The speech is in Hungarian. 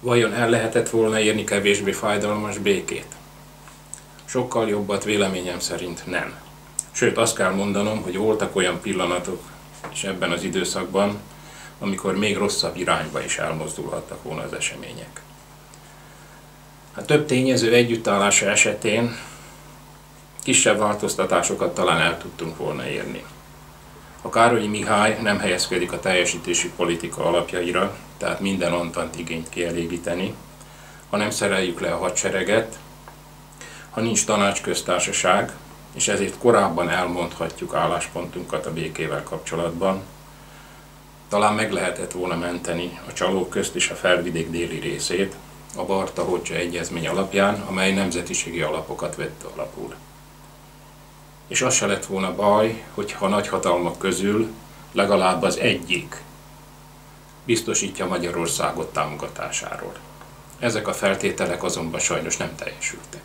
Vajon el lehetett volna érni kevésbé fájdalmas békét? Sokkal jobbat véleményem szerint nem. Sőt, azt kell mondanom, hogy voltak olyan pillanatok, és ebben az időszakban, amikor még rosszabb irányba is elmozdulhattak volna az események. A több tényező együttállása esetén kisebb változtatásokat talán el tudtunk volna érni. Károlyi Mihály nem helyezkedik a teljesítési politika alapjaira, tehát minden antant igényt kielégíteni, ha nem szereljük le a hadsereget, ha nincs tanácsköztársaság, és ezért korábban elmondhatjuk álláspontunkat a békével kapcsolatban, talán meg lehetett volna menteni a csalók közt és a felvidék déli részét, a Barta Hodzsa egyezmény alapján, amely nemzetiségi alapokat vett alapul. És az se lett volna baj, hogyha a nagyhatalmak közül legalább az egyik biztosítja Magyarországot támogatásáról. Ezek a feltételek azonban sajnos nem teljesültek.